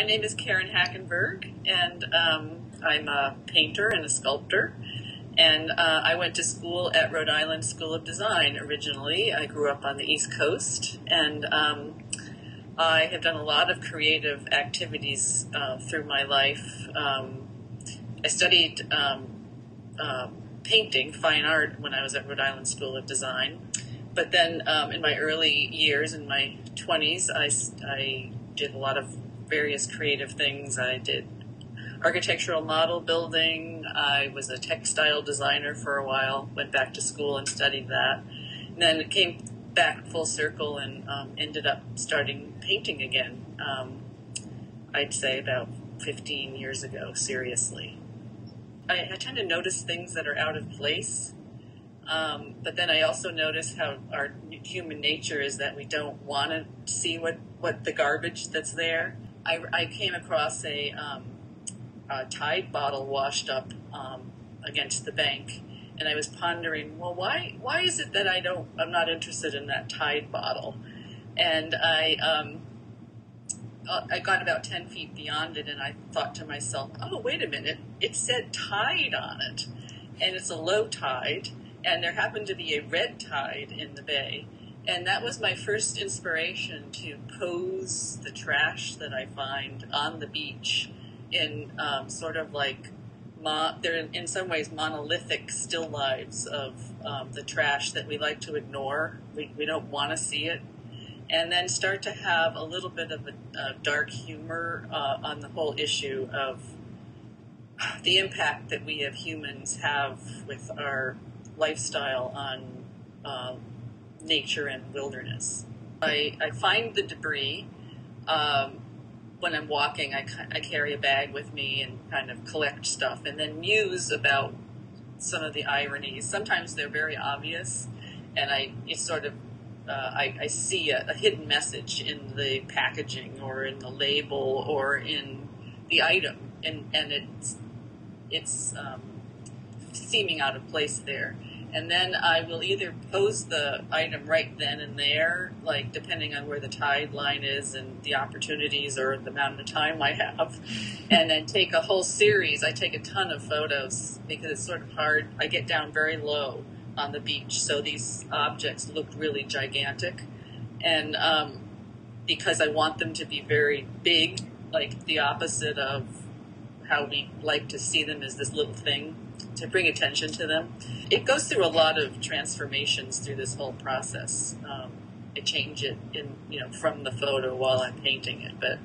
my name is Karen Hackenberg, and um, I'm a painter and a sculptor. And uh, I went to school at Rhode Island School of Design originally. I grew up on the East Coast, and um, I have done a lot of creative activities uh, through my life. Um, I studied um, uh, painting, fine art, when I was at Rhode Island School of Design. But then um, in my early years, in my 20s, I, I did a lot of various creative things. I did architectural model building. I was a textile designer for a while, went back to school and studied that. And then came back full circle and um, ended up starting painting again. Um, I'd say about 15 years ago, seriously. I, I, tend to notice things that are out of place, um, but then I also notice how our human nature is that we don't want to see what, what the garbage that's there. I, I came across a, um, a, Tide bottle washed up um, against the bank, and I was pondering, well, why why is it that I don't I'm not interested in that Tide bottle? And I um, uh, I got about ten feet beyond it, and I thought to myself, oh, wait a minute, it said Tide on it, and it's a low tide, and there happened to be a red tide in the bay and that was my first inspiration to pose the trash that I find on the beach in um, sort of like mo- they're in, some ways monolithic still lives of um, the trash that we like to ignore. We, we don't want to see it. And then start to have a little bit of a, a dark humor uh, on the whole issue of the impact that we as humans have with our lifestyle on um, nature and wilderness. I, I find the debris. Um, when I'm walking, I, I carry a bag with me and kind of collect stuff and then muse about some of the ironies. Sometimes they're very obvious, and I sort of uh, I, I, see a, a, hidden message in the packaging or in the label or in the item, and and it's it's um, seeming out of place there and then I will either pose the item right then and there, like depending on where the tide line is and the opportunities or the amount of time I have, and then take a whole series. I take a ton of photos because it's sort of hard. I get down very low on the beach, so these objects look really gigantic, and um, because I want them to be very big, like the opposite of how we like to see them as this little thing to bring attention to them. It goes through a lot of transformations through this whole process. Um, I change it in you know from the photo while I'm painting it, but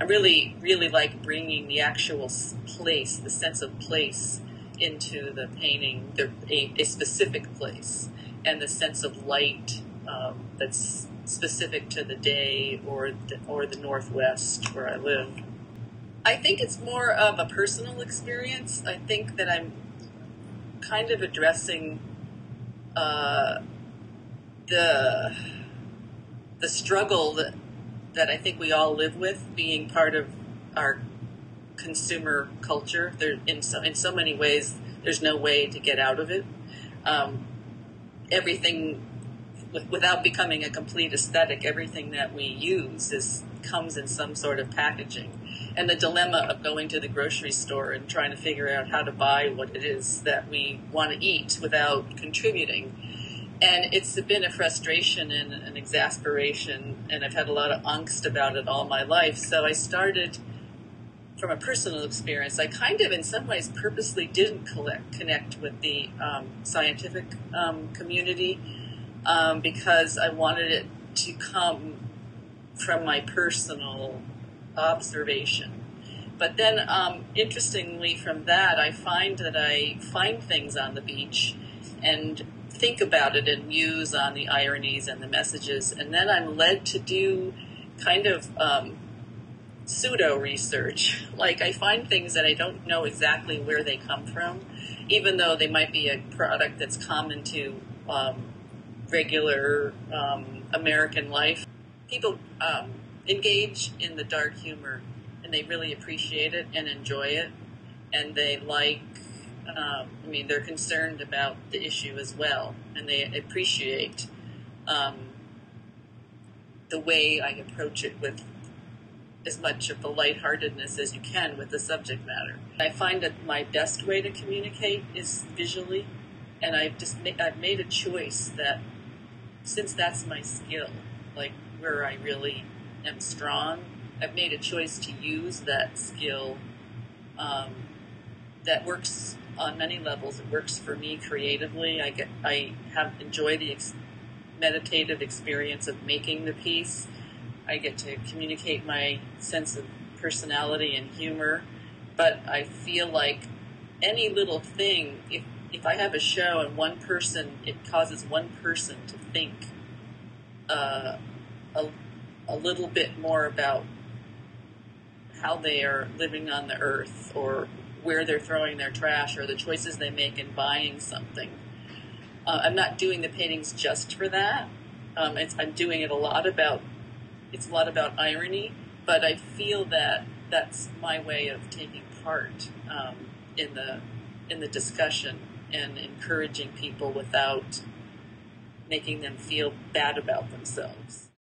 I really really like bringing the actual place, the sense of place, into the painting, the, a, a specific place, and the sense of light um, that's specific to the day or the, or the northwest where I live. I think it's more of a personal experience. I think that I'm kind of addressing uh, the the struggle that that I think we all live with, being part of our consumer culture. There, in so in so many ways, there's no way to get out of it. Um, everything, without becoming a complete aesthetic, everything that we use is comes in some sort of packaging and the dilemma of going to the grocery store and trying to figure out how to buy what it is that we want to eat without contributing. And it's been a frustration and an exasperation, and I've had a lot of angst about it all my life. So I started from a personal experience. I kind of, in some ways, purposely didn't collect, connect with the um, scientific um, community um, because I wanted it to come from my personal observation. But then, um, interestingly, from that, I find that I find things on the beach and think about it and muse on the ironies and the messages. And then I'm led to do kind of um, pseudo research. Like I find things that I don't know exactly where they come from, even though they might be a product that's common to um, regular um, American life. People um, engage in the dark humor and they really appreciate it and enjoy it and they like um, i mean they're concerned about the issue as well and they appreciate um, the way i approach it with as much of the lightheartedness as you can with the subject matter. I find that my best way to communicate is visually, and I've just ma- I've made a choice that since that's my skill, like where I really am strong, I've made a choice to use that skill um, that works on many levels. It works for me creatively. I get I have enjoy the ex- meditative experience of making the piece. I get to communicate my sense of personality and humor, but I feel like any little thing, if if I have a show and one person, it causes one person to think uh, a, a little bit more about how they are living on the earth or where they're throwing their trash or the choices they make in buying something. Uh, I'm not doing the paintings just for that. Um, I'm doing it a lot about it's a lot about irony, but I feel that that's my way of taking part um, in the in the discussion and encouraging people without making them feel bad about themselves.